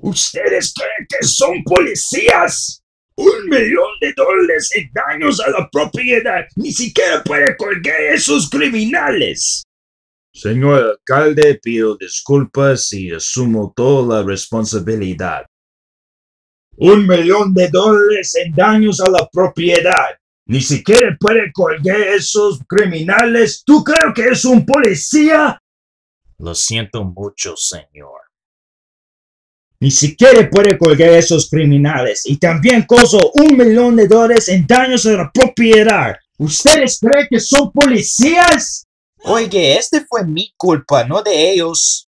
¿Ustedes creen que son policías? Un millón de dólares en daños a la propiedad. Ni siquiera puede colgar a esos criminales. Señor alcalde, pido disculpas y asumo toda la responsabilidad. Un millón de dólares en daños a la propiedad. Ni siquiera puede colgar a esos criminales. ¿Tú crees que es un policía? Lo siento mucho, señor. Ni siquiera puede colgar a esos criminales. Y también causó un millón de dólares en daños a la propiedad. ¿Ustedes creen que son policías? Oye, este fue mi culpa, no de ellos.